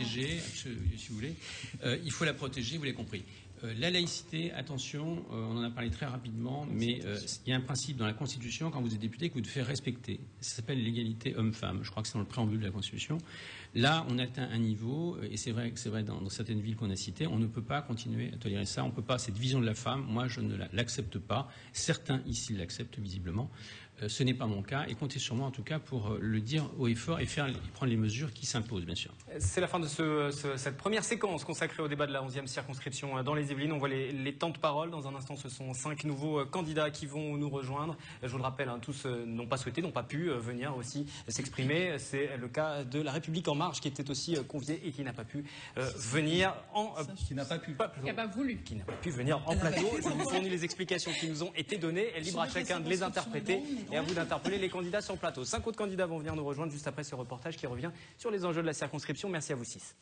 protéger, si vous voulez. il faut la protéger, vous l'avez compris. Euh, la laïcité, attention, euh, on en a parlé très rapidement, mais euh, il y a un principe dans la Constitution, quand vous êtes député, que vous devez respecter. Ça s'appelle l'égalité homme-femme. Je crois que c'est dans le préambule de la Constitution. Là, on atteint un niveau, et c'est vrai que c'est vrai dans, certaines villes qu'on a citées, on ne peut pas continuer à tolérer ça. On ne peut pas, cette vision de la femme, moi, je ne l'accepte pas. Certains ici l'acceptent visiblement. Euh, ce n'est pas mon cas et comptez sur moi en tout cas pour euh, le dire haut et fort et, faire, prendre les mesures qui s'imposent, bien sûr. C'est la fin de cette première séquence consacrée au débat de la 11e circonscription euh, dans les Yvelines. On voit les, temps de parole. Dans un instant, ce sont cinq nouveaux candidats qui vont nous rejoindre. Je vous le rappelle, hein, tous n'ont pas souhaité, n'ont pas pu venir aussi s'exprimer. C'est le cas de La République En Marche qui était aussi conviée et qui n'a pas pu venir en... qui n'a pas pu. qui n'a pas voulu. Qui n'a pas pu venir en plateau. Je vous fournis les explications qui nous ont été données. Libre à chacun de les interpréter et à vous d'interpeller les candidats sur le plateau. Cinq autres candidats vont venir nous rejoindre juste après ce reportage qui revient sur les enjeux de la circonscription. Merci à vous six.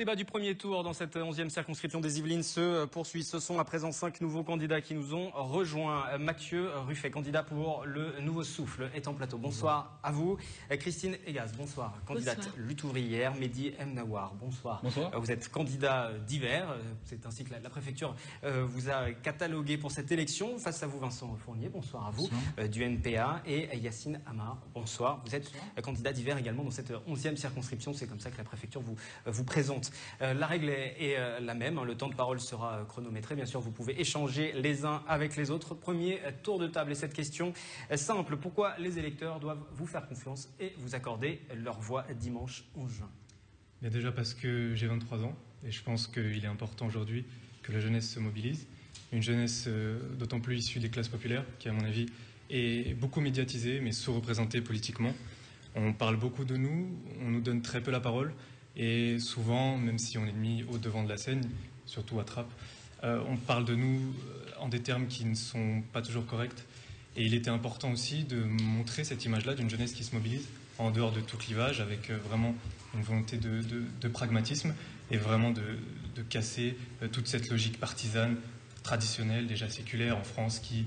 Le débat du premier tour dans cette onzième circonscription des Yvelines se poursuit. Ce sont à présent cinq nouveaux candidats qui nous ont rejoints. Mathieu Ruffet, candidat pour le Nouveau Souffle, est en plateau. Bonsoir à vous. Christine Egas, bonsoir. Candidate lutte ouvrière. Mehdi M. Nawar, bonsoir. Bonsoir. Vous êtes candidat divers. C'est ainsi que la, préfecture euh, vous a catalogué pour cette élection. Face à vous, Vincent Fournier, bonsoir à vous, euh, du NPA. Et Yacine Amar, bonsoir. Vous êtes candidat divers également dans cette onzième circonscription. C'est comme ça que la préfecture vous, vous présente. Euh, la règle est, euh, la même, hein. le temps de parole sera euh, chronométré. Bien sûr, vous pouvez échanger les uns avec les autres. Premier tour de table et cette question simple. Pourquoi les électeurs doivent vous faire confiance et vous accorder leur voix dimanche 11 juin? Déjà parce que j'ai 23 ans et je pense qu'il est important aujourd'hui que la jeunesse se mobilise. Une jeunesse d'autant plus issue des classes populaires qui, à mon avis, est beaucoup médiatisée mais sous-représentée politiquement. On parle beaucoup de nous, on nous donne très peu la parole et souvent, même si on est mis au devant de la scène, surtout à Trappes, euh, on parle de nous euh, en des termes qui ne sont pas toujours corrects. Et il était important aussi de montrer cette image-là d'une jeunesse qui se mobilise en dehors de tout clivage, avec euh, vraiment une volonté de, pragmatisme et vraiment de, casser toute cette logique partisane, traditionnelle, déjà séculaire en France, qui,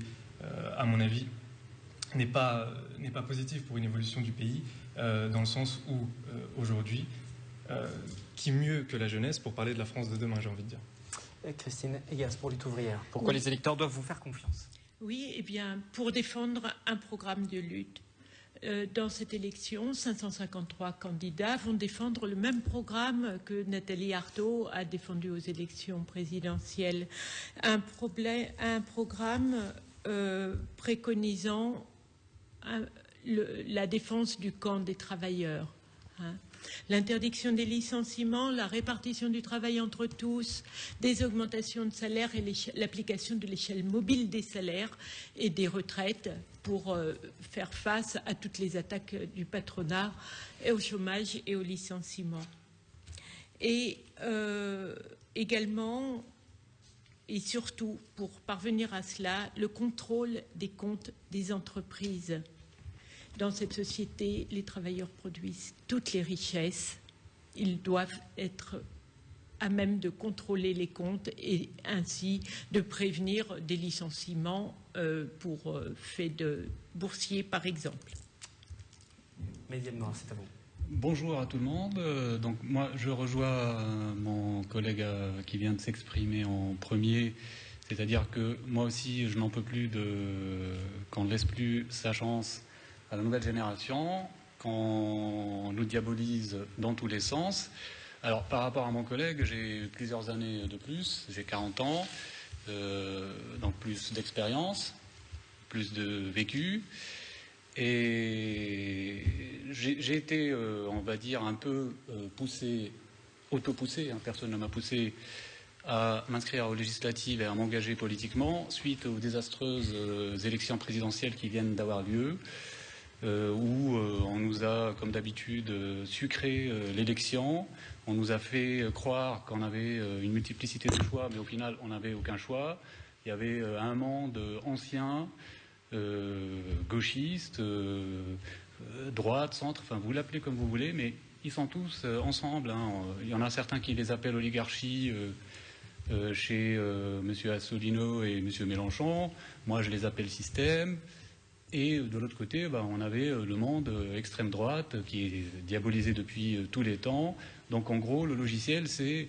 à mon avis, n'est pas, pas positive pour une évolution du pays, dans le sens où, aujourd'hui, qui mieux que la jeunesse pour parler de la France de demain, j'ai envie de dire. Christine Egas pour lutte ouvrière. Pourquoi les électeurs doivent vous faire confiance? Oui, eh bien, pour défendre un programme de lutte. Euh, dans cette élection, 553 candidats vont défendre le même programme que Nathalie Arthaud a défendu aux élections présidentielles. Un, problème, un programme euh, préconisant la défense du camp des travailleurs. Hein l'interdiction des licenciements, la répartition du travail entre tous, des augmentations de salaire et l'application de l'échelle mobile des salaires et des retraites pour euh, faire face à toutes les attaques du patronat et au chômage et au licenciement. Et euh, également, et surtout, pour parvenir à cela, le contrôle des comptes des entreprises. Dans cette société, les travailleurs produisent toutes les richesses. Ils doivent être à même de contrôler les comptes et ainsi de prévenir des licenciements euh, pour euh, fait de boursiers, par exemple. C'est à vous. Bonjour à tout le monde. Euh, donc moi, je rejoins mon collègue qui vient de s'exprimer en premier. C'est-à-dire que moi aussi, je n'en peux plus de qu'on ne laisse plus sa chance à la nouvelle génération, qu'on nous diabolise dans tous les sens. Alors par rapport à mon collègue, j'ai plusieurs années de plus, j'ai 40 ans, euh, donc plus d'expérience, plus de vécu. Et j'ai été, euh, on va dire, un peu euh, poussé, auto-poussé, hein, personne ne m'a poussé à m'inscrire aux législatives et à m'engager politiquement suite aux désastreuses élections présidentielles qui viennent d'avoir lieu. Euh, où euh, on nous a, comme d'habitude, euh, sucré l'élection. On nous a fait croire qu'on avait une multiplicité de choix, mais au final, on n'avait aucun choix. Il y avait un monde ancien, gauchiste, droite, centre, enfin vous l'appelez comme vous voulez, mais ils sont tous ensemble. Hein. Il y en a certains qui les appellent oligarchie. chez M. Assolino et M. Mélenchon. Moi, je les appelle système. Et de l'autre côté, bah, on avait le monde extrême droite qui est diabolisé depuis tous les temps. Donc en gros, le logiciel, c'est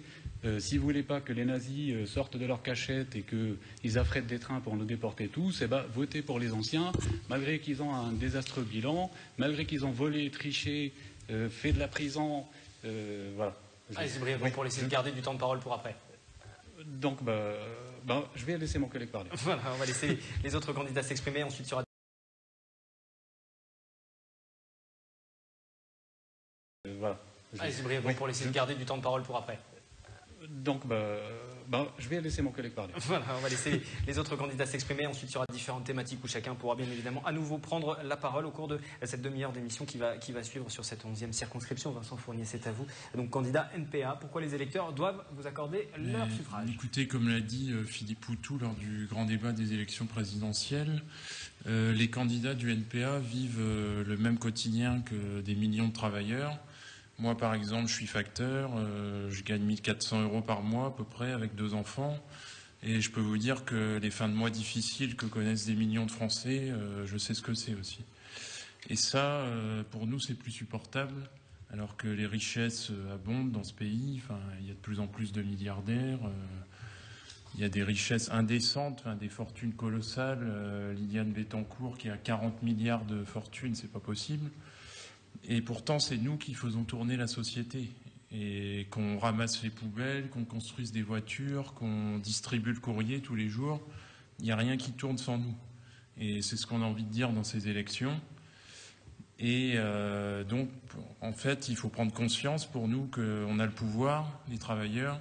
si vous voulez pas que les nazis sortent de leur cachette et qu'ils affrètent des trains pour nous déporter tous, eh ben, votez pour les anciens, malgré qu'ils ont un désastreux bilan, malgré qu'ils ont volé, triché, fait de la prison. voilà. Allez-y brièvement pour laisser garder du temps de parole pour après. Donc, bah, bah, je vais laisser mon collègue parler. Voilà, on va laisser les autres candidats s'exprimer. Ensuite, il y aura. Allez-y brièvement pour laisser garder du temps de parole pour après. Donc, bah, bah, je vais laisser mon collègue parler. Voilà, on va laisser les autres candidats s'exprimer. Ensuite, il y aura différentes thématiques où chacun pourra bien évidemment à nouveau prendre la parole au cours de cette demi-heure d'émission qui va, qui va suivre sur cette onzième circonscription. Vincent Fournier, c'est à vous. Donc, candidat NPA, pourquoi les électeurs doivent vous accorder leur suffrage? Écoutez, comme l'a dit euh, Philippe Poutou lors du grand débat des élections présidentielles, euh, les candidats du NPA vivent euh, le même quotidien que des millions de travailleurs. Moi, par exemple, je suis facteur, euh, je gagne 1400 euros par mois à peu près avec deux enfants. Et je peux vous dire que les fins de mois difficiles que connaissent des millions de Français, euh, je sais ce que c'est aussi. Et ça, euh, pour nous, c'est plus supportable, alors que les richesses abondent dans ce pays. Enfin, il y a de plus en plus de milliardaires. il y a des richesses indécentes, des fortunes colossales. Liliane Bettencourt qui a 40 milliards de fortune, c'est pas possible. Et pourtant, c'est nous qui faisons tourner la société. Et qu'on ramasse les poubelles, qu'on construise des voitures, qu'on distribue le courrier tous les jours. Il n'y a rien qui tourne sans nous. Et c'est ce qu'on a envie de dire dans ces élections. Et euh, donc, en fait, il faut prendre conscience pour nous qu'on a le pouvoir, les travailleurs,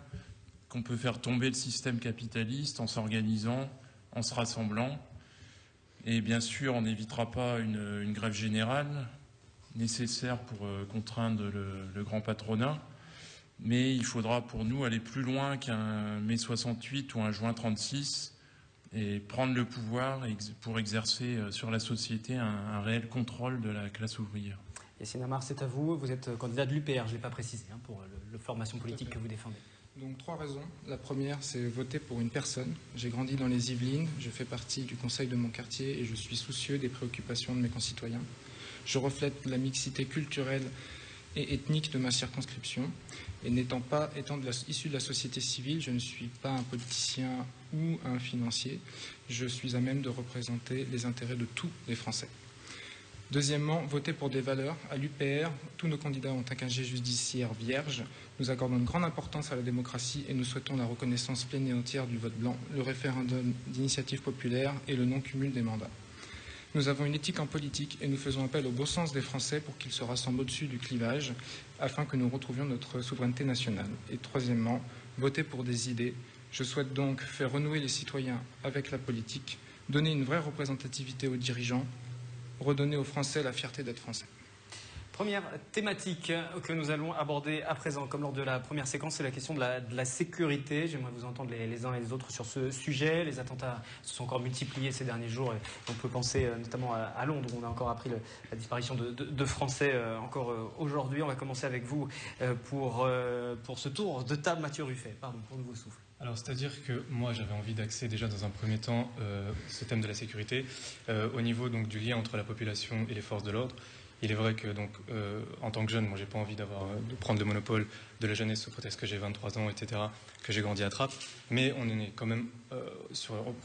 qu'on peut faire tomber le système capitaliste en s'organisant, en se rassemblant. Et bien sûr, on n'évitera pas une, une, grève générale, nécessaire pour euh, contraindre le, grand patronat. Mais il faudra pour nous aller plus loin qu'un mai 68 ou un juin 36 et prendre le pouvoir pour exercer euh, sur la société un, réel contrôle de la classe ouvrière. Yassine Amar, c'est à vous. Vous êtes candidat de l'UPR, je ne l'ai pas précisé, hein, pour la formation politique que vous défendez. Donc trois raisons. La première, c'est voter pour une personne. J'ai grandi dans les Yvelines, je fais partie du conseil de mon quartier et je suis soucieux des préoccupations de mes concitoyens. Je reflète la mixité culturelle et ethnique de ma circonscription. Et n'étant pas étant issu de la société civile, je ne suis pas un politicien ou un financier. Je suis à même de représenter les intérêts de tous les Français. Deuxièmement, voter pour des valeurs. À l'UPR, tous nos candidats ont un casier judiciaire vierge. Nous accordons une grande importance à la démocratie et nous souhaitons la reconnaissance pleine et entière du vote blanc, le référendum d'initiative populaire et le non-cumul des mandats. Nous avons une éthique en politique et nous faisons appel au beau sens des Français pour qu'ils se rassemblent au-dessus du clivage afin que nous retrouvions notre souveraineté nationale. Et troisièmement, voter pour des idées. Je souhaite donc faire renouer les citoyens avec la politique, donner une vraie représentativité aux dirigeants, redonner aux Français la fierté d'être Français. Première thématique que nous allons aborder à présent, comme lors de la première séquence, c'est la question de la, sécurité. J'aimerais vous entendre les, uns et les autres sur ce sujet. Les attentats se sont encore multipliés ces derniers jours. On peut penser euh, notamment à, Londres, où on a encore appris la disparition de, Français euh, encore euh, aujourd'hui. On va commencer avec vous pour, pour ce tour de table, Mathieu Ruffet. Pardon, pour nouveau souffle. Alors, c'est-à-dire que moi, j'avais envie d'axer déjà dans un premier temps ce thème de la sécurité au niveau donc, du lien entre la population et les forces de l'ordre. Il est vrai que, donc, euh, en tant que jeune, moi, j'ai pas envie d'avoir, de prendre le monopole de la jeunesse au prétexte que j'ai 23 ans, etc., que j'ai grandi à Trappes. Mais on est quand même euh,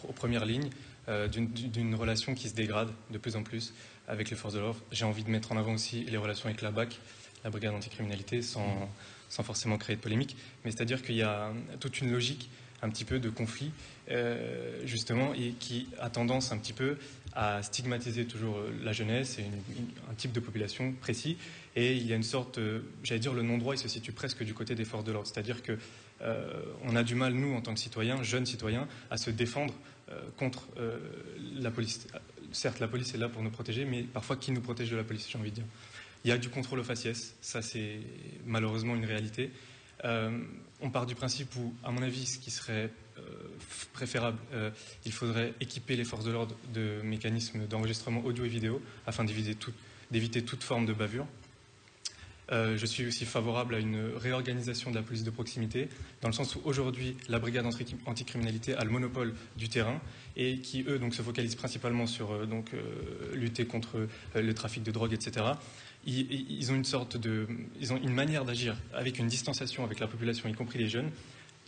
aux, premières lignes euh, d'une relation qui se dégrade de plus en plus avec les forces de l'ordre. J'ai envie de mettre en avant aussi les relations avec la BAC, la Brigade anticriminalité, sans, sans forcément créer de polémique. Mais c'est-à-dire qu'il y a toute une logique un petit peu de conflit, justement, et qui a tendance un petit peu à stigmatiser toujours euh, la jeunesse et un type de population précis. Et il y a une sorte, euh, j'allais dire, le non-droit, il se situe presque du côté des forces de l'ordre. C'est-à-dire que euh, on a du mal, nous, en tant que citoyens, jeunes citoyens, à se défendre contre la police. Certes, la police est là pour nous protéger, mais parfois, qui nous protège de la police, j'ai envie de dire? Il y a du contrôle au faciès, ça c'est malheureusement une réalité. on part du principe où, à mon avis, ce qui serait préférable, euh, il faudrait équiper les forces de l'ordre de mécanismes d'enregistrement audio et vidéo afin d'éviter toute, forme de bavure. Euh, je suis aussi favorable à une réorganisation de la police de proximité, dans le sens où aujourd'hui, la brigade anticriminalité a le monopole du terrain et qui, eux, donc, se focalisent principalement sur euh, donc, lutter contre le trafic de drogue, etc. Ils, ont une sorte de, ils ont une manière d'agir avec une distanciation avec la population, y compris les jeunes,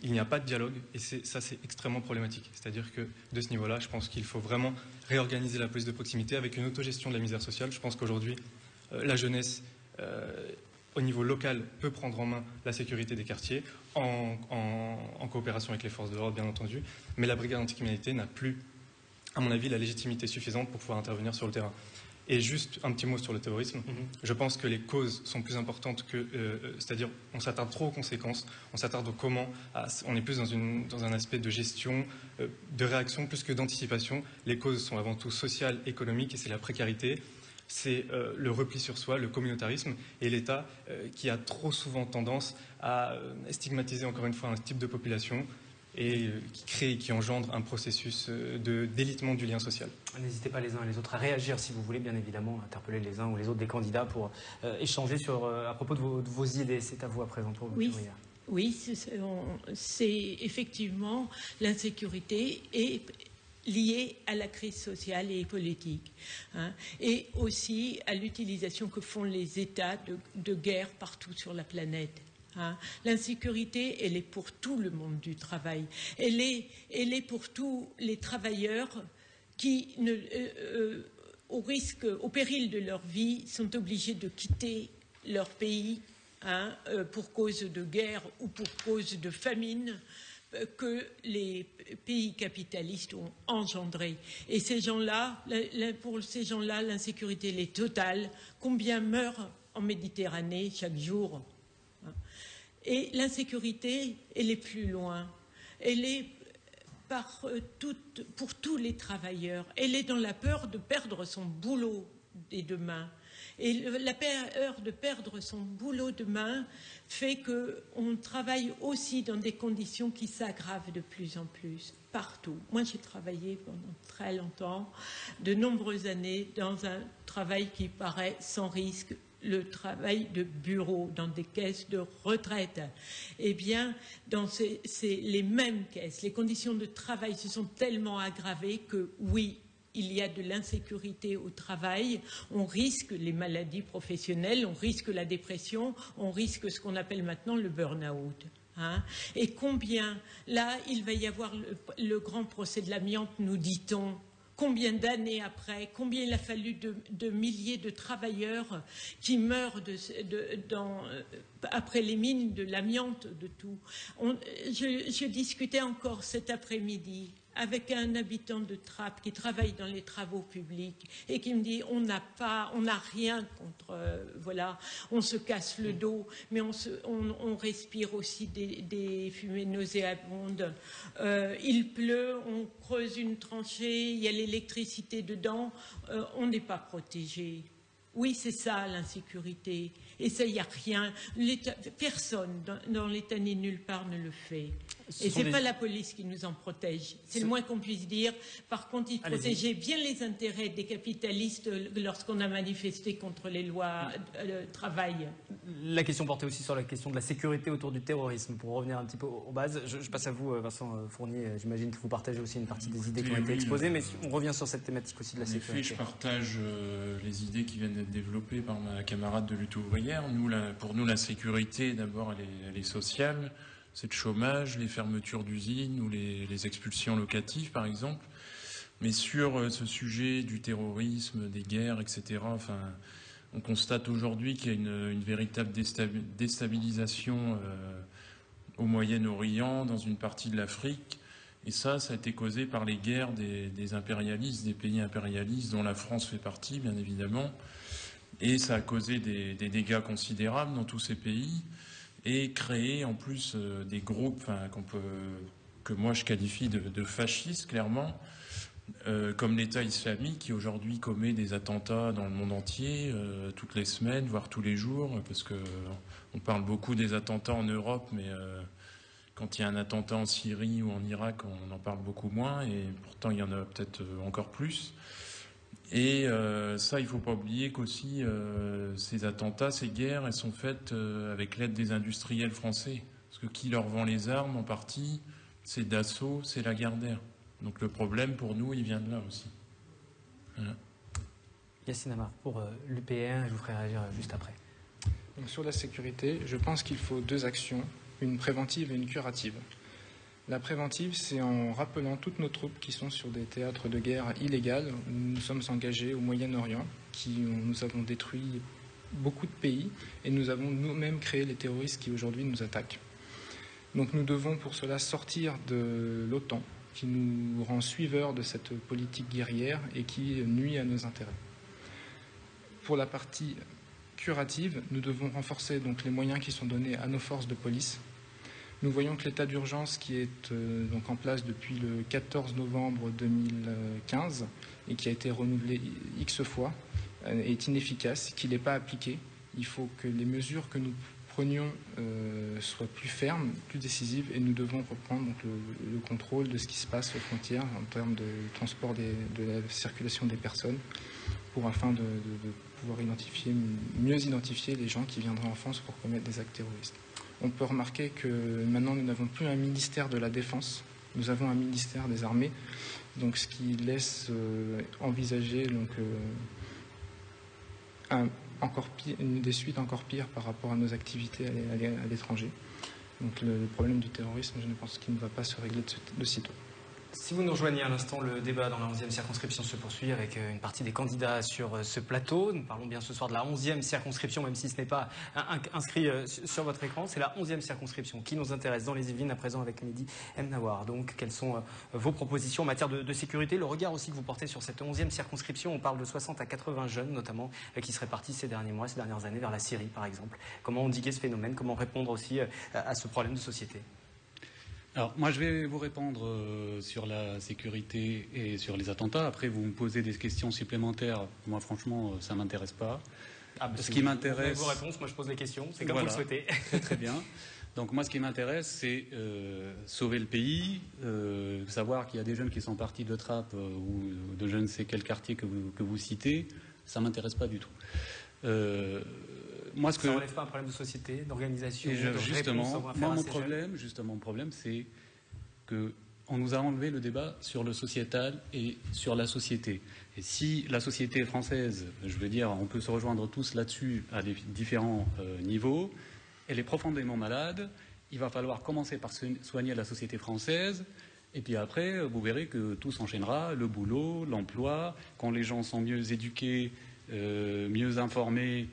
il n'y a pas de dialogue et ça c'est extrêmement problématique. C'est-à-dire que de ce niveau-là, je pense qu'il faut vraiment réorganiser la police de proximité avec une autogestion de la misère sociale. Je pense qu'aujourd'hui, euh, la jeunesse euh, au niveau local peut prendre en main la sécurité des quartiers en, en coopération avec les forces de l'ordre, bien entendu, mais la brigade anticriminalité n'a plus, à mon avis, la légitimité suffisante pour pouvoir intervenir sur le terrain. Et juste un petit mot sur le terrorisme. Mhm. Je pense que les causes sont plus importantes que, euh, euh, c'est-à-dire, on s'attarde trop aux conséquences, on s'attarde au comment. on est plus dans, une, dans, un aspect de gestion, euh, de réaction plus que d'anticipation. Les causes sont avant tout sociales, économiques, et c'est la précarité, c'est le repli sur soi, le communautarisme, et l'État qui a trop souvent tendance à stigmatiser encore une fois un type de population et euh, qui crée et qui engendre un processus euh, de délitement du lien social. N'hésitez pas les uns et les autres à réagir si vous voulez, bien évidemment, interpeller les uns ou les autres des candidats pour euh, échanger sur, à propos de vos, idées. C'est à vous à présenter. Oui. Oui, c'est effectivement l'insécurité et liée à la crise sociale et politique, hein, et aussi à l'utilisation que font les États de guerre partout sur la planète. Hein. L'insécurité, elle est pour tout le monde du travail. Elle est, pour tous les travailleurs qui, euh, euh, au risque, au péril de leur vie, sont obligés de quitter leur pays hein, euh, pour cause de guerre ou pour cause de famine que les pays capitalistes ont engendré. Et ces gens-là, pour ces gens-là, l'insécurité est totale. Combien meurent en Méditerranée chaque jour? Et l'insécurité, elle est plus loin. Elle est euh, pour tous les travailleurs. Elle est dans la peur de perdre son boulot dès demain. Et la peur de perdre son boulot demain fait qu'on travaille aussi dans des conditions qui s'aggravent de plus en plus, partout. Moi, j'ai travaillé pendant très longtemps, de nombreuses années, dans un travail qui paraît sans risque, le travail de bureau dans des caisses de retraite. Eh bien, dans ces, les mêmes caisses, les conditions de travail se sont tellement aggravées que oui, il y a de l'insécurité au travail, on risque les maladies professionnelles, on risque la dépression, on risque ce qu'on appelle maintenant le burn-out. Hein. Et combien, là, il va y avoir le grand procès de l'amiante, nous dit-on, combien d'années après, combien il a fallu de, milliers de travailleurs qui meurent euh, après les mines de l'amiante, de tout. je, discutais encore cet après-midi avec un habitant de Trappes qui travaille dans les travaux publics et qui me dit on n'a pas, on n'a rien contre, euh, voilà, on se casse le dos, mais on, respire aussi des, fumées nauséabondes. Euh, il pleut, on creuse une tranchée, il y a l'électricité dedans, euh, on n'est pas protégé. Oui, c'est ça l'insécurité. Et ça, il n'y a rien. Personne dans, l'État ni nulle part ne le fait. et ce n'est pas la police qui nous en protège. C'est le moins qu'on puisse dire. Par contre, il protégeait bien les intérêts des capitalistes lorsqu'on a manifesté contre les lois de euh, travail. La question portait aussi sur la question de la sécurité autour du terrorisme. Pour revenir un petit peu aux bases, je, passe à vous, euh, Vincent euh, Fournier. J'imagine que vous partagez aussi une partie des idées qui ont été exposées, mais on revient sur cette thématique aussi de la sécurité. Effet, je partage les idées qui viennent d'être développées par ma camarade de lutte ouvrière pour nous, la sécurité, d'abord, elle, est, sociale. C'est le chômage, les fermetures d'usines ou les, expulsions locatives, par exemple. Mais sur euh, ce sujet du terrorisme, des guerres, etc., enfin, on constate aujourd'hui qu'il y a une, véritable déstabilisation euh, au Moyen-Orient, dans une partie de l'Afrique. Et ça, ça a été causé par les guerres des, impérialistes, des pays impérialistes, dont la France fait partie, bien évidemment. Et ça a causé des, dégâts considérables dans tous ces pays et créé en plus euh, des groupes que moi je qualifie de, fascistes clairement, euh, comme l'État islamique qui aujourd'hui commet des attentats dans le monde entier euh, toutes les semaines, voire tous les jours, parce que on parle beaucoup des attentats en Europe, mais quand il y a un attentat en Syrie ou en Irak, on en parle beaucoup moins, et pourtant il y en a peut-être encore plus. Et euh, ça, il ne faut pas oublier qu'aussi euh, ces attentats, ces guerres, elles sont faites euh, avec l'aide des industriels français. Parce que qui leur vend les armes en partie, c'est Dassault, c'est la Gardère. Donc le problème pour nous, il vient de là aussi. Voilà. Yacine Amar pour l'UPR, je vous ferai réagir juste après. Donc, sur la sécurité, je pense qu'il faut deux actions, une préventive et une curative. La préventive, c'est en rappelant toutes nos troupes qui sont sur des théâtres de guerre illégales. Nous sommes engagés au Moyen-Orient, qui nous avons détruit beaucoup de pays et nous avons nous-mêmes créé les terroristes qui aujourd'hui nous attaquent. Donc nous devons pour cela sortir de l'OTAN, qui nous rend suiveurs de cette politique guerrière et qui nuit à nos intérêts. Pour la partie curative, nous devons renforcer donc les moyens qui sont donnés à nos forces de police nous voyons que l'état d'urgence qui est euh, donc en place depuis le 14 novembre 2015 et qui a été renouvelé X fois euh, est inefficace, qu'il n'est pas appliqué. Il faut que les mesures que nous prenions euh, soient plus fermes, plus décisives et nous devons reprendre le, contrôle de ce qui se passe aux frontières en termes de transport de la circulation des personnes pour afin de, pouvoir mieux identifier les gens qui viendraient en France pour commettre des actes terroristes on peut remarquer que maintenant nous n'avons plus un ministère de la Défense, nous avons un ministère des Armées, donc ce qui laisse euh, envisager euh, des suites encore pires par rapport à nos activités à l'étranger. Donc le, problème du terrorisme, je ne pense qu'il ne va pas se régler de, de sitôt. Si vous nous rejoignez à l'instant, le débat dans la 11e circonscription se poursuit avec euh, une partie des candidats sur euh, ce plateau. Nous parlons bien ce soir de la 11e circonscription, même si ce n'est pas inscrit euh, sur votre écran. C'est la 11e circonscription qui nous intéresse dans les Yvelines, à présent avec Mehdi Mnawar. Donc, quelles sont vos propositions en matière de, sécurité? Le regard aussi que vous portez sur cette 11e circonscription, on parle de 60 à 80 jeunes, notamment, qui seraient partis ces derniers mois, ces dernières années vers la Syrie, par exemple. Comment endiguer ce phénomène? Comment répondre aussi à ce problème de société? Alors, moi, je vais vous répondre euh, sur la sécurité et sur les attentats. Après, vous me posez des questions supplémentaires. Moi, franchement, euh, ça ne m'intéresse pas. Ah, ce qui m'intéresse. vos réponses, moi, je pose les questions. C'est comme vous le souhaitez. Très, très bien. Donc, moi, ce qui m'intéresse, c'est euh, sauver le pays, savoir qu'il y a des jeunes qui sont partis de Trappes ou de je ne sais quel quartier que vous, que vous citez. Ça ne m'intéresse pas du tout moi, ce que... Ça n'enlève pas un problème de société, d'organisation, de justement, moi, mon problème, justement, mon problème, c'est que on nous a enlevé le débat sur le sociétal et sur la société. Et si la société française, je veux dire, on peut se rejoindre tous là-dessus à des différents euh, niveaux, elle est profondément malade. Il va falloir commencer par soigner la société française. Et puis après, vous verrez que tout s'enchaînera, le boulot, l'emploi, quand les gens sont mieux éduqués, euh, mieux informés,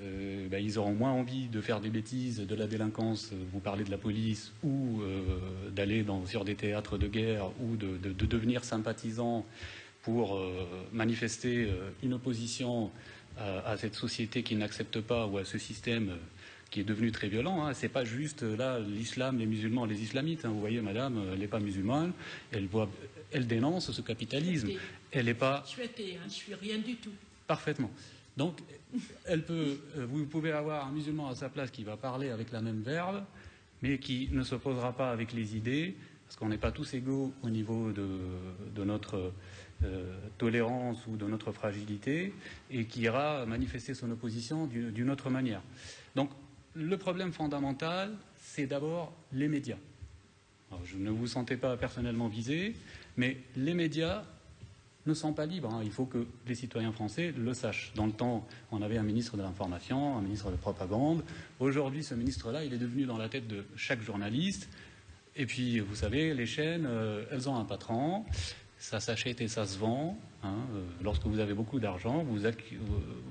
euh, bah, ils auront moins envie de faire des bêtises, de la délinquance, euh, vous parlez de la police, ou euh, d'aller sur des théâtres de guerre, ou de, devenir sympathisants pour manifester une opposition à, cette société qui n'accepte pas, ou à ce système qui est devenu très violent. Hein. C'est pas juste là l'islam, les musulmans, les islamites. Hein. Vous voyez, madame, elle n'est pas musulmane, elle, voit, elle dénonce ce capitalisme. Elle n'est pas. Je suis athée, hein. je suis rien du tout. Parfaitement. Donc, elle peut, euh, vous pouvez avoir un musulman à sa place qui va parler avec la même verbe, mais qui ne s'opposera pas avec les idées, parce qu'on n'est pas tous égaux au niveau de, notre euh, tolérance ou de notre fragilité, et qui ira manifester son opposition d'une autre manière. Donc, le problème fondamental, c'est d'abord les médias. je ne vous sentais pas personnellement visé, mais les médias ne sont pas libres. Hein. Il faut que les citoyens français le sachent. Dans le temps, on avait un ministre de l'information, un ministre de propagande. Aujourd'hui, ce ministre-là, il est devenu dans la tête de chaque journaliste. Et puis, vous savez, les chaînes, euh, elles ont un patron. Ça s'achète et ça se vend. Hein. Euh, lorsque vous avez beaucoup d'argent, vous,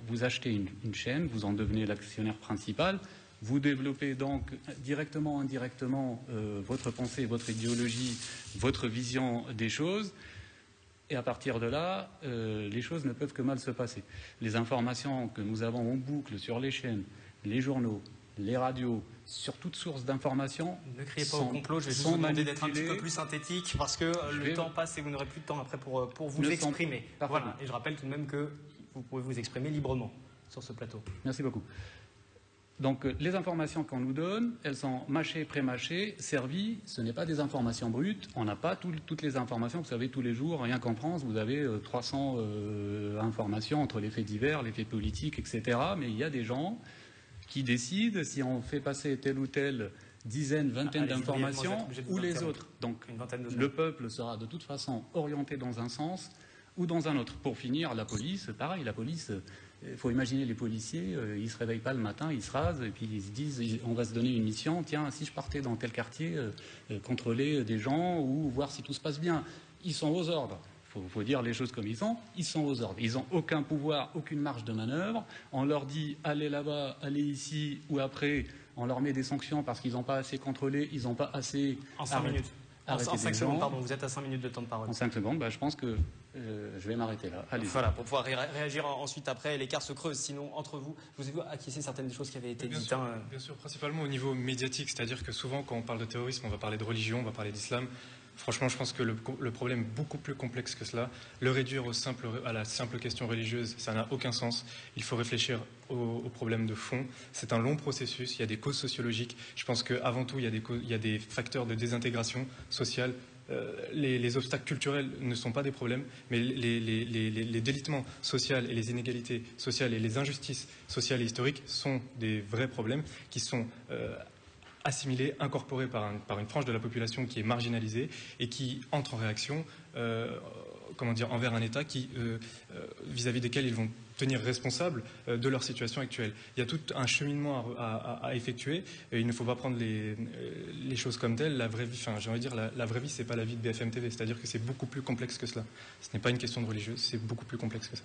vous, achetez une, chaîne, vous en devenez l'actionnaire principal. Vous développez donc directement, indirectement euh, votre pensée, votre idéologie, votre vision des choses. Et à partir de là, euh, les choses ne peuvent que mal se passer. Les informations que nous avons en boucle sur les chaînes, les journaux, les radios, sur toute source d'informations. Ne criez pas au complot, je vais vous demander d'être un petit peu plus synthétique parce que euh, le temps passe et vous n'aurez plus de temps après pour, euh, pour vous exprimer. Voilà. Et je rappelle tout de même que vous pouvez vous exprimer librement sur ce plateau. Merci beaucoup. Donc les informations qu'on nous donne, elles sont mâchées, pré-mâchées, servies. Ce n'est pas des informations brutes. On n'a pas toutes les informations. Vous savez, tous les jours, rien qu'en France, vous avez 300 informations entre les faits divers, les faits politiques, etc. Mais il y a des gens qui décident si on fait passer telle ou telle dizaine, vingtaine d'informations ou les autres. Donc le peuple sera de toute façon orienté dans un sens ou dans un autre. Pour finir, la police, pareil, la police, il faut imaginer les policiers, euh, ils ne se réveillent pas le matin, ils se rasent et puis ils se disent on va se donner une mission, tiens, si je partais dans tel quartier, euh, euh, contrôler des gens ou voir si tout se passe bien. Ils sont aux ordres. Il faut, dire les choses comme ils sont. Ils sont aux ordres. Ils n'ont aucun pouvoir, aucune marge de manœuvre. On leur dit allez là-bas, allez ici ou après, on leur met des sanctions parce qu'ils n'ont pas assez contrôlé, ils n'ont pas assez. En 5 minutes. En 5 secondes, pardon, vous êtes à 5 minutes de temps de parole. En 5 secondes, bah, je pense que euh, je vais m'arrêter là. Allez. Voilà, pour pouvoir réagir ensuite après, l'écart se creuse. Sinon, entre vous, je vous ai vu acquiescer certaines des choses qui avaient été dites. Sûr, hein. Bien sûr, principalement au niveau médiatique, c'est-à-dire que souvent, quand on parle de terrorisme, on va parler de religion, on va parler d'islam. Franchement, je pense que le, problème est beaucoup plus complexe que cela. Le réduire au simple, à la simple question religieuse, ça n'a aucun sens. Il faut réfléchir aux, problèmes de fond. C'est un long processus. Il y a des causes sociologiques. Je pense qu'avant tout, il y, a des il y a des facteurs de désintégration sociale euh, les, obstacles culturels ne sont pas des problèmes, mais les, délitements sociaux et les inégalités sociales et les injustices sociales et historiques sont des vrais problèmes qui sont euh, assimilés, incorporés par, une frange de la population qui est marginalisée et qui entre en réaction euh, comment dire, envers un État qui, vis-à-vis -vis desquels ils vont tenir responsables euh, de leur situation actuelle. Il y a tout un cheminement à, effectuer et il ne faut pas prendre les, euh, choses comme telles. La vraie vie, enfin, j'ai envie de dire, la, la vraie vie, c'est pas la vie de BFM TV. C'est-à-dire que c'est beaucoup plus complexe que cela. Ce n'est pas une question de religieuse, c'est beaucoup plus complexe que ça.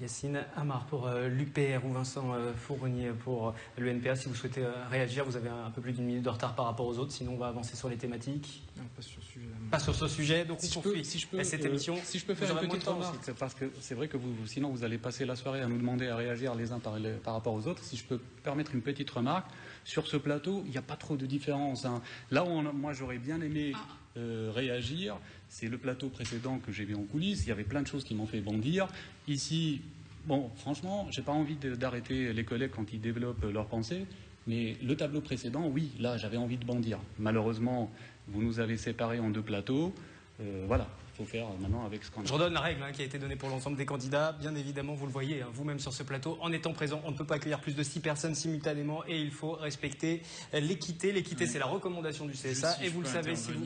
Yacine Amar pour euh, l'UPR ou Vincent euh, Fournier pour euh, l'UNPA. Si vous souhaitez réagir, vous avez un peu plus d'une minute de retard par rapport aux autres, sinon on va avancer sur les thématiques. Non, pas sur ce sujet. Pas sur ce sujet, donc si on poursuit si je peux, cette émission. Si je peux faire une petite remarque, parce que c'est vrai que vous, sinon vous allez passer la soirée à nous demander à réagir les uns par, par rapport aux autres. Si je peux permettre une petite remarque, sur ce plateau, il n'y a pas trop de différence. Hein. Là où moi j'aurais bien aimé ah. réagir, c'est le plateau précédent que j'ai vu en coulisses. Il y avait plein de choses qui m'ont fait bondir. Ici, Bon, franchement, j'ai pas envie d'arrêter les collègues quand ils développent leurs pensées, mais le tableau précédent, oui, là, j'avais envie de bondir. Malheureusement, vous nous avez séparés en deux plateaux. Euh, voilà, faut faire maintenant avec ce qu'on a. Je redonne la règle hein, qui a été donnée pour l'ensemble des candidats. Bien évidemment, vous le voyez, hein, vous-même sur ce plateau, en étant présent, on ne peut pas accueillir plus de six personnes simultanément et il faut respecter l'équité. L'équité, c'est la recommandation du CSA et vous le savez. Si vous...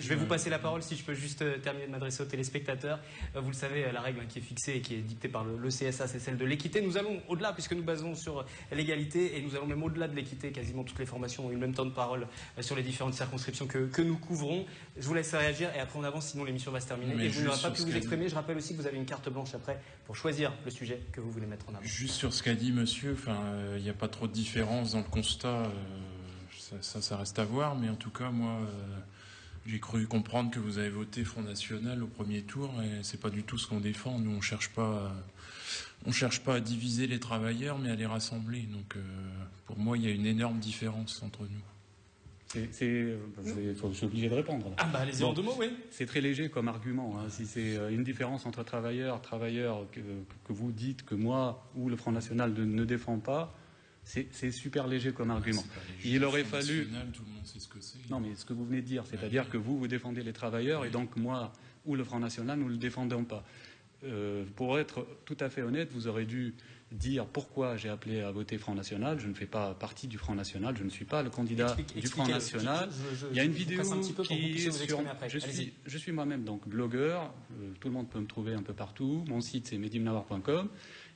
Je vais vous passer la parole si je peux juste euh, terminer de m'adresser aux téléspectateurs. Euh, vous le savez, la règle hein, qui est fixée et qui est dictée par le, CSA, c'est celle de l'équité. Nous allons au-delà puisque nous basons sur l'égalité et nous allons même au-delà de l'équité. Quasiment toutes les formations ont eu le même temps de parole euh, sur les différentes circonscriptions que, que nous couvrons. Je vous laisse réagir et après on avance, sinon l'émission va se terminer. et vous n'aurez pas pu vous exprimer. Je rappelle aussi que vous avez une carte blanche après pour choisir le sujet que vous voulez mettre en avant. Juste sur ce qu'a dit monsieur, euh, il n'y a pas trop de différence dans le constat. Euh, ça, ça, reste à voir, mais en tout cas, moi. Euh, j'ai cru comprendre que vous avez voté Front National au premier tour et c'est pas du tout ce qu'on défend. Nous, on cherche pas, on cherche pas à diviser les travailleurs, mais à les rassembler. Donc, pour moi, il y a une énorme différence entre nous. C'est, je, suis obligé de répondre. Ah bah allez-y en deux mots, oui. C'est très léger comme argument. Hein. Si c'est euh, une différence entre travailleurs, travailleurs que, vous dites que moi ou le Front National ne, défend pas, c'est super léger comme argument. Il aurait fallu. Tout le monde sait ce que c'est. Non, mais ce que vous venez de dire, c'est-à-dire que vous, vous défendez les travailleurs et donc moi ou le Front National, nous ne le défendons pas. Euh, pour être tout à fait honnête, vous aurez dû dire pourquoi j'ai appelé à voter Front National. Je ne fais pas partie du Front National, je ne suis pas le candidat du Front National. Il y a une vidéo qui est sur. Je suis, je suis moi-même donc blogueur, euh, tout le monde peut me trouver un peu partout. Mon site c'est medimnawar.com.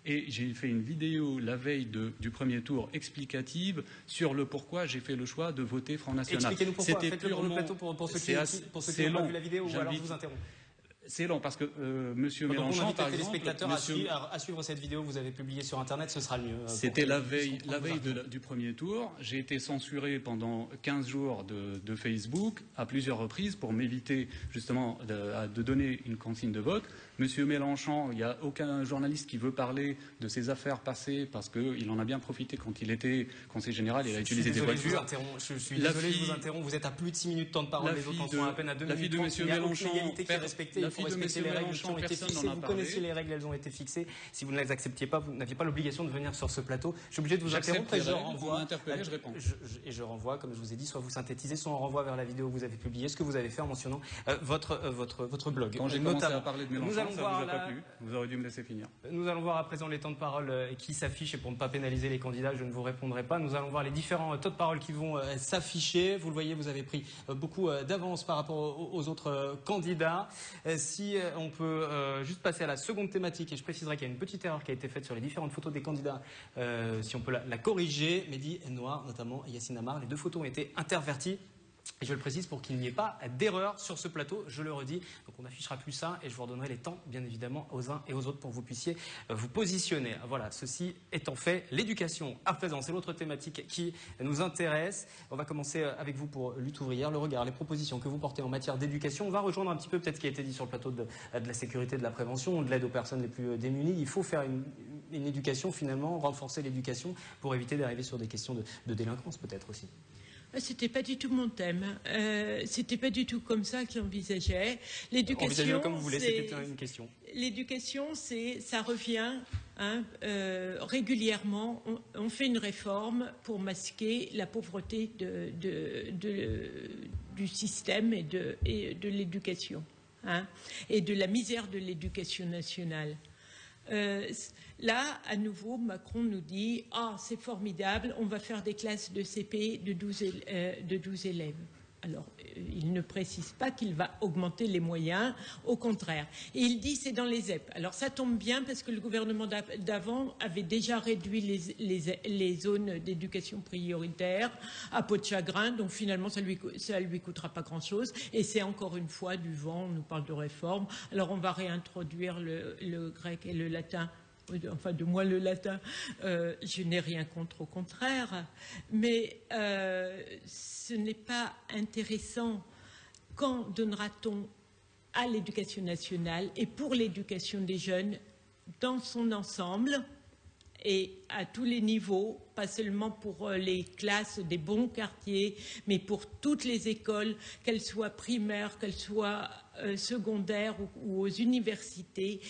Et j'ai fait une vidéo la veille du premier tour explicative sur le pourquoi j'ai fait le choix de voter Front National. Expliquez-nous pourquoi. Faites-le pour le plateau pour, ceux qui, n'ont pas vu la vidéo ou alors je vous interromps. C'est long parce que euh, Monsieur Mélenchon, par exemple, téléspectateurs à, suivre, à, suivre, cette vidéo, vous avez publié sur Internet, ce sera le mieux. Euh, C'était la veille, la veille du premier tour. J'ai été censuré pendant 15 jours de, Facebook à plusieurs reprises pour m'éviter justement de, de, donner une consigne de vote. Monsieur Mélenchon, il n'y a aucun journaliste qui veut parler de ses affaires passées parce qu'il en a bien profité quand il était conseiller général. Il a utilisé des voitures. Je, suis désolé de vous interrompre. Vous êtes à plus de 6 minutes de temps de parole. Les autres en sont à peine à 2 minutes. La fille de Monsieur Mélenchon, suffit faut de respecter M. les règles qui ont été fixées. Vous connaissez les règles, elles ont été fixées. Si vous ne les acceptiez pas, vous n'aviez pas l'obligation de venir sur ce plateau. Je suis obligé de vous interrompre et je renvoie. je réponds. je- je- et je renvoie, comme je vous ai dit, soit vous synthétisez, soit on renvoie vers la vidéo que vous avez publiée, ce que vous avez fait en mentionnant euh, votre, euh, votre, votre blog. Quand j'ai commencé à parler de Mélenchon, allons ça voir vous a pas plu. Vous aurez dû me laisser finir. Nous allons voir à présent les temps de parole euh, qui s'affichent et pour ne pas pénaliser les candidats, je ne vous répondrai pas. Nous allons voir les différents euh, temps de parole qui vont euh, s'afficher. Vous le voyez, vous avez pris beaucoup d'avance par rapport aux, autres candidats. Si on peut juste passer à la seconde thématique, et je préciserai qu'il y a une petite erreur qui a été faite sur les différentes photos des candidats, si on peut la, la corriger. Mehdi Noir, notamment, Yacine Amar, les deux photos ont été interverties. Et je le précise pour qu'il n'y ait pas d'erreur sur ce plateau, je le redis. Donc on n'affichera plus ça et je vous redonnerai les temps, bien évidemment, aux uns et aux autres pour que vous puissiez euh, vous positionner. Voilà, ceci étant fait, l'éducation à présent, c'est l'autre thématique qui nous intéresse. On va commencer euh, avec vous pour lutte ouvrière, le regard, les propositions que vous portez en matière d'éducation. On va rejoindre un petit peu peut-être ce qui a été dit sur le plateau de, de la sécurité, de la prévention, de l'aide aux personnes les plus euh, démunies. Il faut faire une, éducation finalement, renforcer l'éducation pour éviter d'arriver sur des questions de, de délinquance peut-être aussi. C'était pas du tout mon thème. Euh, C'était pas du tout comme ça que j'envisageais. L'éducation, comme vous voulez, c'était une question. L'éducation, c'est, ça revient hein, euh, régulièrement. On, on fait une réforme pour masquer la pauvreté de, de- de- du système et de, et de l'éducation, hein, et de la misère de l'éducation nationale. Euh, là, à nouveau, Macron nous dit Ah, c'est formidable, on va faire des classes de CP de 12, éle- euh, de 12 élèves. Alors, il ne précise pas qu'il va augmenter les moyens, au contraire. Et il dit c'est dans les ZEP. Alors, ça tombe bien parce que le gouvernement d'av- d'avant avait déjà réduit les, zones d'éducation prioritaire à peau de chagrin, donc finalement, ça lui, ça lui coûtera pas grand-chose. Et c'est encore une fois du vent, on nous parle de réforme. Alors, on va réintroduire le, grec et le latin enfin de moi le latin, euh, je n'ai rien contre, au contraire, mais euh, ce n'est pas intéressant. Quand donnera-t-on à l'éducation nationale et pour l'éducation des jeunes dans son ensemble et à tous les niveaux, pas seulement pour euh, les classes des bons quartiers, mais pour toutes les écoles, qu'elles soient primaires, qu'elles soient secondaires ou aux universités,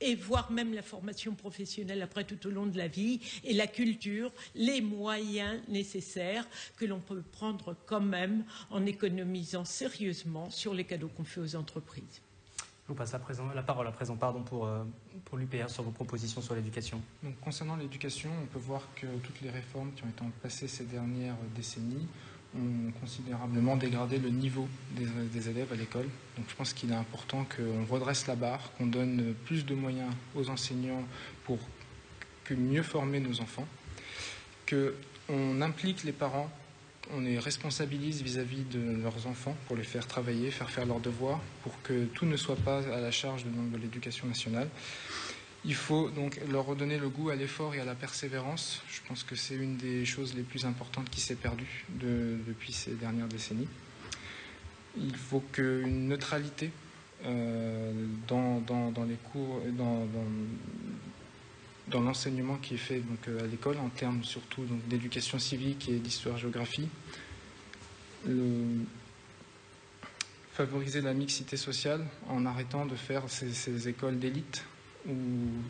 et voire même la formation professionnelle après tout au long de la vie, et la culture, les moyens nécessaires que l'on peut prendre quand même en économisant sérieusement sur les cadeaux qu'on fait aux entreprises. Je vous passe la, présent- la parole à présent pardon, pour, euh, pour l'UPR sur vos propositions sur l'éducation. Donc, concernant l'éducation, on peut voir que toutes les réformes qui ont été passées ces dernières décennies ont considérablement dégradé le niveau des, élèves à l'école. Donc je pense qu'il est important qu'on redresse la barre, qu'on donne plus de moyens aux enseignants pour mieux former nos enfants, qu'on implique les parents, on les responsabilise vis-à-vis de leurs enfants pour les faire travailler, faire faire leurs devoirs, pour que tout ne soit pas à la charge de l'éducation nationale. Il faut donc leur redonner le goût à l'effort et à la persévérance. Je pense que c'est une des choses les plus importantes qui s'est perdue de- depuis ces dernières décennies. Il faut qu'une neutralité euh, dans, dans- les cours, dans, dans- l'enseignement qui est fait donc, euh, à l'école, en termes surtout d'éducation civique et d'histoire-géographie. Favoriser la mixité sociale en arrêtant de faire ces écoles d'élite où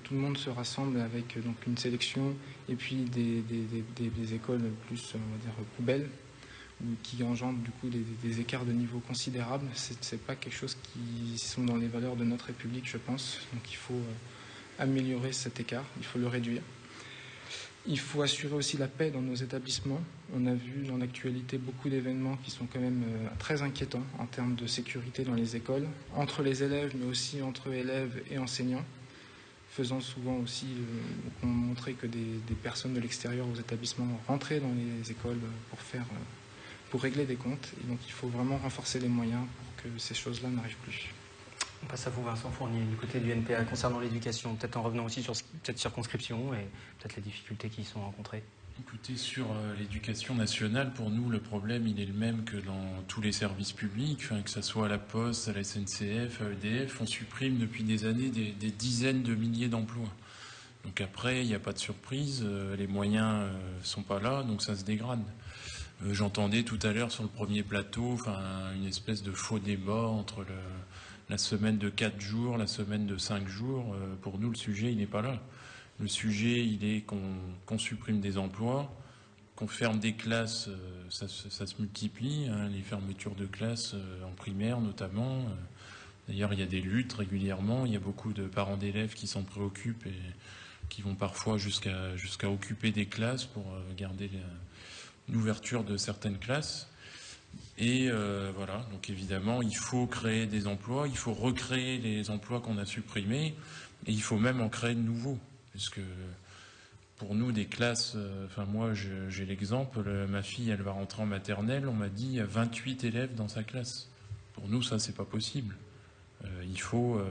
tout le monde se rassemble avec euh, donc une sélection et puis des, écoles plus on va dire poubelles ou qui engendrent du coup des, écarts de niveau considérables. C'est pas quelque chose qui sont dans les valeurs de notre République, je pense. Donc il faut euh, améliorer cet écart, il faut le réduire. Il faut assurer aussi la paix dans nos établissements. On a vu dans l'actualité beaucoup d'événements qui sont quand même euh, très inquiétants en termes de sécurité dans les écoles, entre les élèves, mais aussi entre élèves et enseignants, faisant souvent aussi, euh, on montrait que des, personnes de l'extérieur aux établissements rentraient dans les écoles pour faire, euh, pour régler des comptes. Donc il faut vraiment renforcer les moyens pour que ces choses-là n'arrivent plus. On passe à vous, Vincent Fournier, du côté du NPA, concernant l'éducation, peut-être en revenant aussi sur ce- cette circonscription et peut-être les difficultés qui y sont rencontrées. Écoutez, sur euh, l'éducation nationale, pour nous, le problème, il est le même que dans tous les services publics, que ce soit à la Poste, à la SNCF, à EDF, on supprime depuis des années des, dizaines de milliers d'emplois. Donc après, il n'y a pas de surprise, euh, les moyens ne sont pas là, donc ça se dégrade. Euh, J'entendais tout à l'heure sur le premier plateau une espèce de faux débat entre le, la semaine de 4 jours, la semaine de 5 jours. pour nous, le sujet, il n'est pas là. Le sujet, il est qu'on supprime des emplois, qu'on ferme des classes, ça, se multiplie, hein, les fermetures de classes en primaire notamment. D'ailleurs, il y a des luttes régulièrement, il y a beaucoup de parents d'élèves qui s'en préoccupent et qui vont parfois jusqu'à occuper des classes pour garder l'ouverture de certaines classes. Et euh, voilà, donc évidemment, il faut créer des emplois, il faut recréer les emplois qu'on a supprimés, et il faut même en créer de nouveaux. Puisque pour nous, des classes, euh, enfin moi j'ai l'exemple, ma fille elle va rentrer en maternelle, on m'a dit il y a 28 élèves dans sa classe. Pour nous, ça c'est pas possible. Euh, il, faut,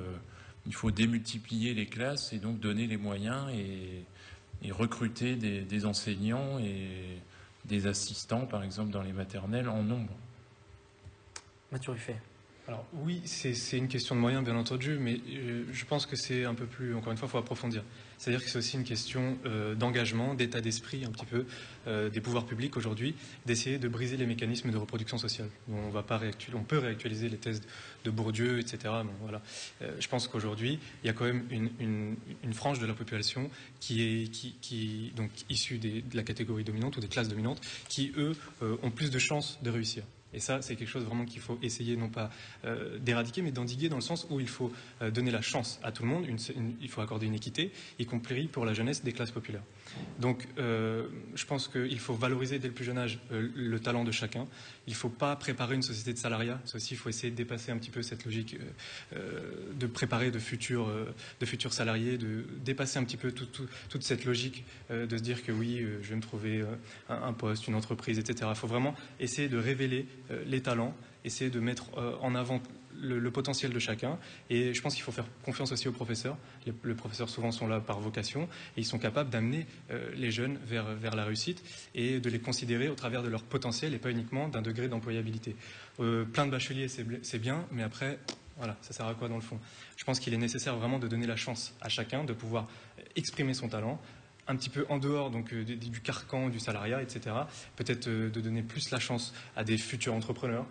il faut démultiplier les classes et donc donner les moyens et, recruter des, des enseignants et des assistants, par exemple, dans les maternelles en nombre. Mathieu Ruffet. Alors oui, c'est une question de moyens, bien entendu, mais euh, je pense que c'est un peu plus, encore une fois, il faut approfondir. C'est-à-dire que c'est aussi une question euh, d'engagement, d'état d'esprit un petit peu euh, des pouvoirs publics aujourd'hui, d'essayer de briser les mécanismes de reproduction sociale. On, va pas on peut réactualiser les thèses de Bourdieu, etc. voilà. je pense qu'aujourd'hui, il y a quand même une, frange de la population qui est donc issue de la catégorie dominante ou des classes dominantes, qui eux ont plus de chances de réussir. Et ça, c'est quelque chose vraiment qu'il faut essayer non pas euh, d'éradiquer, mais d'endiguer dans le sens où il faut euh, donner la chance à tout le monde, il faut accorder une équité, y compris pour la jeunesse des classes populaires. Donc, euh, je pense qu'il faut valoriser dès le plus jeune âge le talent de chacun. Il ne faut pas préparer une société de salariat. Ceci, il faut essayer de dépasser un petit peu cette logique de préparer de futurs, salariés, de dépasser un petit peu toute cette logique de se dire que oui, je vais me trouver un, poste, une entreprise, etc. Il faut vraiment essayer de révéler euh, les talents, essayer de mettre euh, en avant le, potentiel de chacun. Et je pense qu'il faut faire confiance aussi aux professeurs. Les, professeurs souvent sont là par vocation et ils sont capables d'amener euh, les jeunes vers, vers la réussite et de les considérer au travers de leur potentiel et pas uniquement d'un degré d'employabilité. plein de bacheliers, c'est bien, mais après, voilà, ça sert à quoi dans le fond? Je pense qu'il est nécessaire vraiment de donner la chance à chacun de pouvoir exprimer son talent, un petit peu en dehors donc, euh, du carcan, du salariat, etc. Peut-être euh, de donner plus la chance à des futurs entrepreneurs.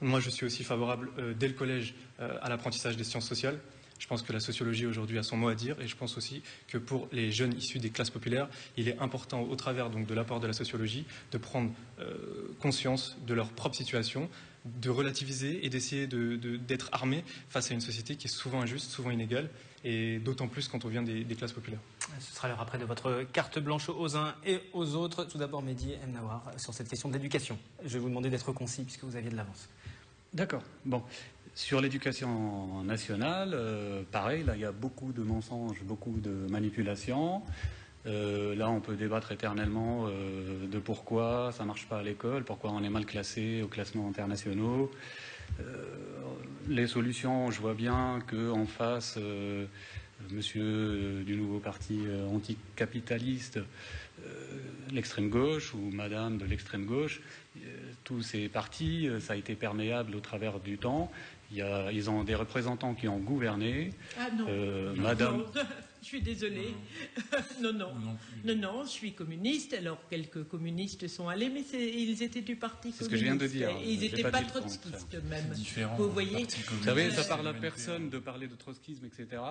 Moi, je suis aussi favorable euh, dès le collège à l'apprentissage des sciences sociales. Je pense que la sociologie aujourd'hui a son mot à dire et je pense aussi que pour les jeunes issus des classes populaires, il est important, au travers donc de l'apport de la sociologie, de prendre conscience de leur propre situation, de relativiser et d'essayer d'être armé face à une société qui est souvent injuste, souvent inégale, et d'autant plus quand on vient des, classes populaires. Ce sera l'heure après de votre carte blanche aux uns et aux autres. Tout d'abord, Mehdi Nawar, sur cette question d'éducation. Je vais vous demander d'être concis puisque vous aviez de l'avance. D'accord. Bon. Sur l'éducation nationale, euh, pareil, là, il y a beaucoup de mensonges, beaucoup de manipulations. Euh, là, on peut débattre éternellement euh, de pourquoi ça ne marche pas à l'école, pourquoi on est mal classé aux classements internationaux. Les solutions, je vois bien qu'en face, monsieur du nouveau parti anticapitaliste, l'extrême gauche ou madame de l'extrême gauche, tous ces partis, ça a été perméable au travers du temps. ils ont des représentants qui ont gouverné. Ah non. madame. Je suis désolée. Non, non. Non, non, je suis communiste. Alors, quelques communistes sont allés, mais ils étaient du Parti communiste. C'est ce que je viens de dire. ils n'étaient pas, trotskistes, même. Vous voyez Vous savez, ça parle à personne de parler de trotskisme, etc.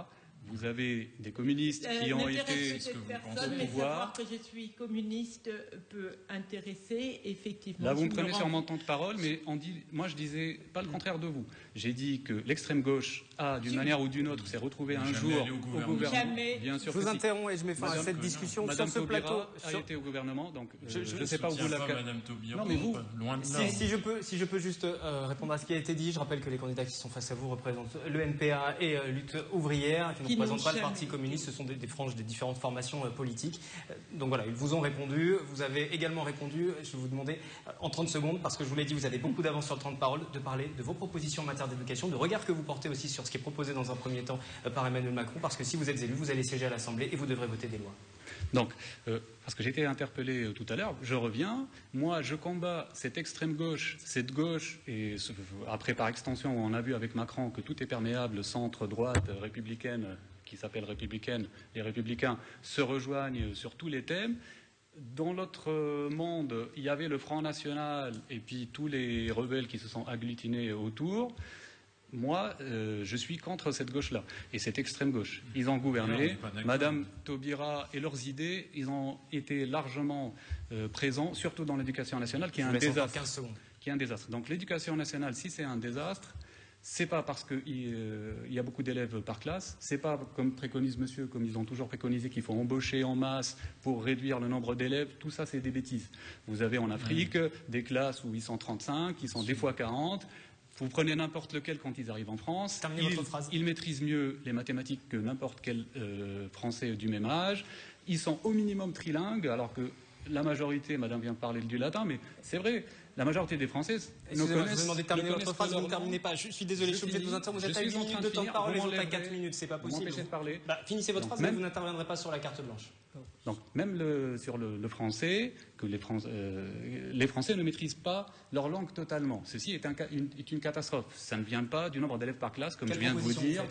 Vous avez des communistes euh, qui ont été ce que personne, mais savoir que je suis communiste peut intéresser effectivement. Là, vous me prenez sur mon temps de parole, mais on dit, moi, je disais pas le contraire de vous. J'ai dit que l'extrême gauche a, d'une manière ou d'une autre, s'est retrouvée un jour au gouvernement. Jamais. Bien sûr. Je vous interromps et je mets fin à cette discussion Madame sur ce plateau. a été au gouvernement, donc je ne sais pas où vous la. Madame non, mais vous. Loin de si, si, je peux, si je peux juste euh, répondre à ce qui a été dit, je rappelle que les candidats qui sont face à vous représentent le NPA et euh, Lutte ouvrière, qui ne représentent pas le Parti communiste. Ce sont des, franges des différentes formations euh, politiques. donc voilà, ils vous ont répondu. Vous avez également répondu. Je vais vous demander en 30 secondes, parce que je vous l'ai dit, vous avez beaucoup d'avance sur le temps de parole, de parler de vos propositions en matière d'éducation, de regard que vous portez aussi sur ce qui est proposé dans un premier temps par Emmanuel Macron, parce que si vous êtes élu, vous allez siéger à l'Assemblée et vous devrez voter des lois. Donc, euh, parce que j'ai été interpellé euh, tout à l'heure, je reviens. Moi, je combats cette extrême gauche, cette gauche, et après, par extension, on a vu avec Macron que tout est perméable, centre-droite, républicaine, qui s'appelle républicaine, les républicains se rejoignent sur tous les thèmes. Dans l'autre monde, il y avait le Front National et puis tous les rebelles qui se sont agglutinés autour. Moi, euh, je suis contre cette gauche-là. Et cette extrême gauche. Ils ont gouverné. Madame Taubira et leurs idées, ils ont été largement euh, présents, surtout dans l'éducation nationale, qui est un désastre. Qui est un désastre. Donc l'éducation nationale, si c'est un désastre, c'est pas parce qu'il euh, y a beaucoup d'élèves par classe, c'est pas comme préconise monsieur, comme ils ont toujours préconisé qu'il faut embaucher en masse pour réduire le nombre d'élèves, tout ça c'est des bêtises. Vous avez en Afrique des classes où ils sont 35, qui sont des fois 40, vous prenez n'importe lequel quand ils arrivent en France. Ils, maîtrisent mieux les mathématiques que n'importe quel euh, Français du même âge. Ils sont au minimum trilingues, alors que la majorité, madame vient de parler du latin, mais c'est vrai, la majorité des Français ne connaissent, vous terminer votre phrase, vous ne terminez pas. Je suis désolé, je suis obligé de vous interrompre. Vous êtes à une minute de temps de parole, les autres à 4 minutes, c'est pas possible. de parler. Bah, finissez votre phrase, mais vous n'interviendrez pas sur la carte blanche. Donc, même sur le, français, que euh, les, Français ne maîtrisent pas leur langue totalement. Ceci est, une, catastrophe. Ça ne vient pas du nombre d'élèves par classe, comme je viens de vous dire.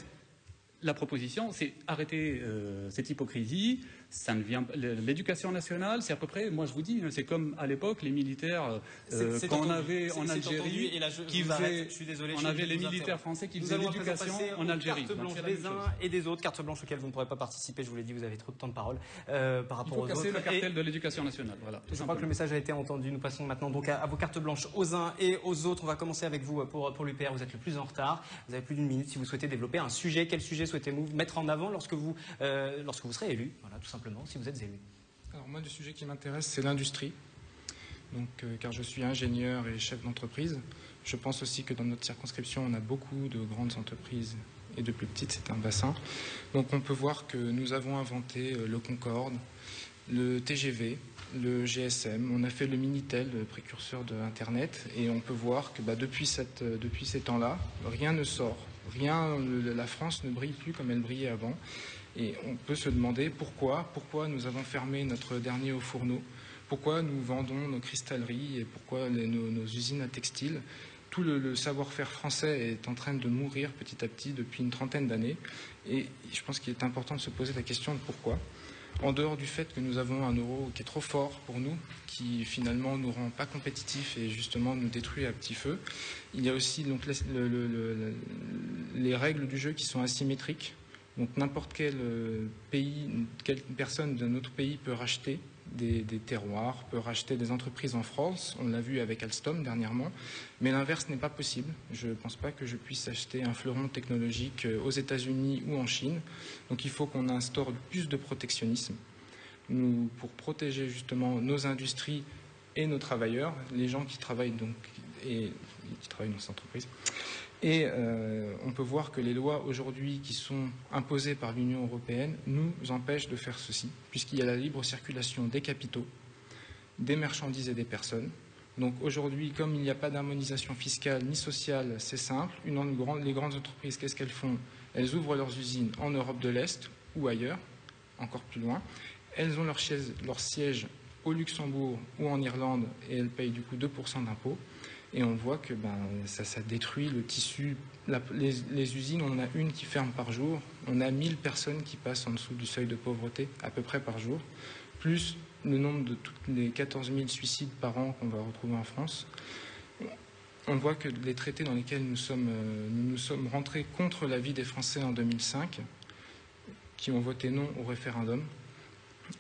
la proposition, c'est arrêter euh, cette hypocrisie, ça ne vient l'éducation nationale c'est à peu près moi je vous dis c'est comme à l'époque les militaires euh, quand on avait en Algérie qui faisaient, on avait les militaires français qui faisaient l'éducation en Algérie. carte blanche des uns et des autres carte blanche auxquelles vous ne pourrez pas participer je vous l'ai dit vous avez trop de temps de parole. Euh, par rapport Il faut casser le cartel de l'éducation nationale voilà je crois que le message a été entendu. Nous passons maintenant donc à, vos cartes blanches aux uns et aux autres. On va commencer avec vous pour pour l'UPR vous êtes le plus en retard. Vous avez plus d'une minute si vous souhaitez développer un sujet. Quel sujet souhaitez-vous mettre en avant lorsque vous euh, lorsque vous serez élu? Voilà tout simplement si vous êtes élu Alors moi, le sujet qui m'intéresse, c'est l'industrie. Donc, euh, car je suis ingénieur et chef d'entreprise. Je pense aussi que dans notre circonscription, on a beaucoup de grandes entreprises et de plus petites, c'est un bassin. Donc on peut voir que nous avons inventé euh, le Concorde, le TGV, le GSM, on a fait le Minitel, le précurseur de Internet, et on peut voir que bah, depuis, euh, depuis ces temps-là, rien ne sort. Rien, la France ne brille plus comme elle brillait avant. Et on peut se demander pourquoi, pourquoi nous avons fermé notre dernier haut fourneau, pourquoi nous vendons nos cristalleries et pourquoi nos, usines à textile. Tout le, savoir-faire français est en train de mourir petit à petit depuis une trentaine d'années. Et je pense qu'il est important de se poser la question de pourquoi. En dehors du fait que nous avons un euro qui est trop fort pour nous, qui finalement nous rend pas compétitifs et justement nous détruit à petit feu, il y a aussi les règles du jeu qui sont asymétriques. Donc n'importe quel euh, pays, quelle personne d'un autre pays peut racheter des, terroirs, peut racheter des entreprises en France. On l'a vu avec Alstom dernièrement. Mais l'inverse n'est pas possible. Je ne pense pas que je puisse acheter un fleuron technologique euh, aux États-Unis ou en Chine. Donc il faut qu'on instaure plus de protectionnisme. Pour protéger justement nos industries et nos travailleurs, les gens qui travaillent donc et qui travaillent dans ces entreprises, et euh, on peut voir que les lois aujourd'hui qui sont imposées par l'Union européenne nous empêchent de faire ceci, puisqu'il y a la libre circulation des capitaux, des marchandises et des personnes. Donc aujourd'hui, comme il n'y a pas d'harmonisation fiscale ni sociale, c'est simple. les grandes entreprises, qu'est-ce qu'elles font? Elles ouvrent leurs usines en Europe de l'Est ou ailleurs, encore plus loin. Elles ont leur, siège au Luxembourg ou en Irlande et elles payent du coup 2% d'impôts. Et on voit que ben, ça, détruit le tissu. les, usines, on en a une qui ferme par jour. On a 1000 personnes qui passent en dessous du seuil de pauvreté, à peu près par jour. Plus le nombre de toutes les 14 000 suicides par an qu'on va retrouver en France. On voit que les traités dans lesquels nous sommes, euh, nous, nous sommes rentrés contre l'avis des Français en 2005, qui ont voté non au référendum,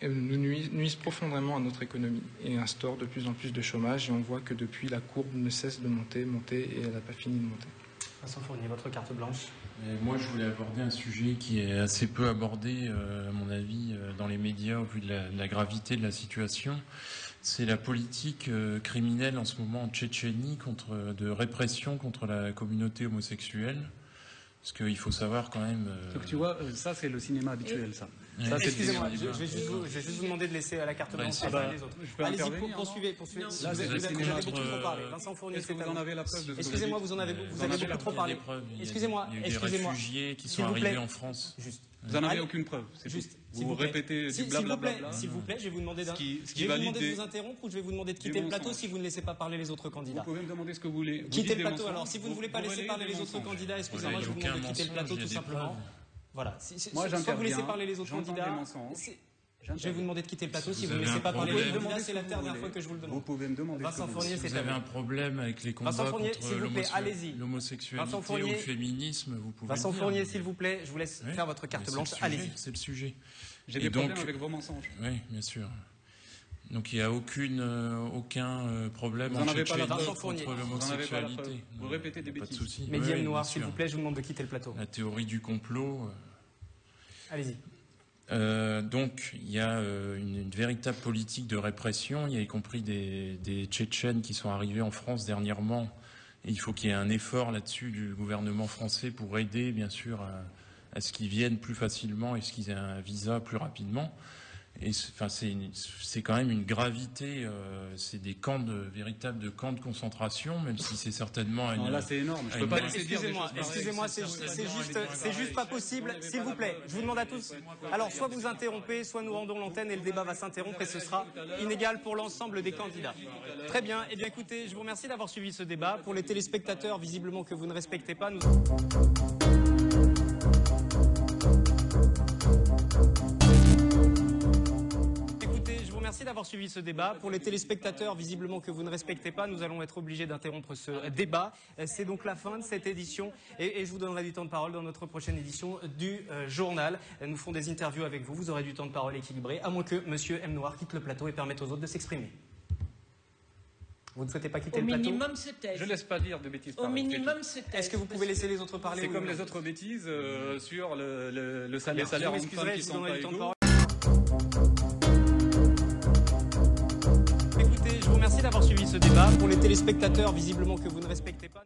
nous nuisent profondément à notre économie et instaurent de plus en plus de chômage. Et on voit que depuis, la courbe ne cesse de monter, monter et elle n'a pas fini de monter. Vincent Fournier, votre carte blanche moi, je voulais aborder un sujet qui est assez peu abordé, euh, à mon avis, euh, dans les médias au vu de la, gravité de la situation. C'est la politique euh, criminelle en ce moment en Tchétchénie contre, de répression contre la communauté homosexuelle. Parce qu'il faut savoir quand même. Donc tu vois, ça c'est le cinéma habituel, ça. Excusez-moi, je, vais juste vous, je vais juste vous demander de laisser à la carte blanche ah bah, les autres. Allez-y, poursuivez, poursuivez. vous, avez beaucoup trop parlé. Vincent Fournier, c'est vous en avez la preuve de Excusez-moi, vous en avez, vous avez beaucoup trop parlé. Excusez-moi, excusez-moi. Il y a des réfugiés qui sont arrivés en France. Juste. Vous n'en avez aucune preuve. C'est juste. Vous, vous répétez du blablabla. S'il vous plaît, je vais vous demander de vous interrompre ou je vais vous demander de quitter le plateau si vous ne laissez pas parler les autres candidats. Vous pouvez me demander ce que vous voulez. Quittez le plateau. Alors, si vous ne voulez pas laisser parler les autres candidats, excusez-moi, je vous demande de quitter le plateau tout simplement. Voilà. Moi, Soit vous laissez parler les autres candidats. Je vais vous demander de quitter le plateau Si si vous vous ne avez laissez pas parler. Là, c'est ce la vous dernière fois que je vous le Vous demande. pouvez me demander. Vincent vous Fournier, Si vous avez vous. un problème avec les combats Vincent Fournier, contre s'il vous plaît, l'homosexu- allez-y. l'homosexualité ou le féminisme, vous pouvez Vincent. Fournier, s'il vous plaît, je vous laisse Oui, faire votre carte blanche. Allez-y. C'est le sujet. J'ai des problèmes avec vos mensonges. Oui, bien sûr. Donc il n'y a aucune, euh, aucun euh, problème Vous en en avez pas la contre Vous l'homosexualité. Vous répétez des pas de bêtises. souci. Médium Oui, noir, s'il vous plaît, je vous demande de quitter le plateau. La théorie du complot. euh, Allez-y. Euh, donc, il y a euh, une, véritable politique de répression. Il y a y compris des, des Tchétchènes qui sont arrivés en France dernièrement. Et il faut qu'il y ait un effort là-dessus du gouvernement français pour aider, bien sûr, à, à ce qu'ils viennent plus facilement et ce qu'ils aient un visa plus rapidement. Et c'est- enfin, quand même une gravité. euh, c'est des camps de véritables de camps de concentration, même si c'est certainement une, Non, là, c'est énorme. Je peux pas laisser dire des Excusez-moi, excusez-moi, c'est c'est juste, c'est juste pas possible. S'il vous plaît, je vous demande à tous. Alors, soit vous interrompez, soit nous rendons l'antenne et le débat va s'interrompre et ce sera inégal pour l'ensemble des candidats. Très bien. Eh bien, écoutez, je vous remercie d'avoir suivi ce débat. Pour les téléspectateurs, visiblement que vous ne respectez pas, nous. Remercie d'avoir suivi ce débat. Pour les téléspectateurs, visiblement que vous ne respectez pas, nous allons être obligés d'interrompre ce débat. Euh, C'est donc la fin de cette édition et, et je vous donnerai du temps de parole dans notre prochaine édition du euh, journal. Nous ferons des interviews avec vous. Vous aurez du temps de parole équilibré, à moins que Monsieur M. Noir quitte le plateau et permette aux autres de s'exprimer. Vous ne souhaitez pas quitter Au le plateau minimum, c'était. Je laisse pas dire de bêtises. Au pareilles, c'est minimum, c'était. Est-ce que vous pouvez laisser les autres parler C'est comme les autres bêtises euh, sur le, le, le salaire, bien. salaire Je qui sont pas du temps de égaux. Remercie d'avoir suivi ce débat. Pour les téléspectateurs, visiblement que vous ne respectez pas.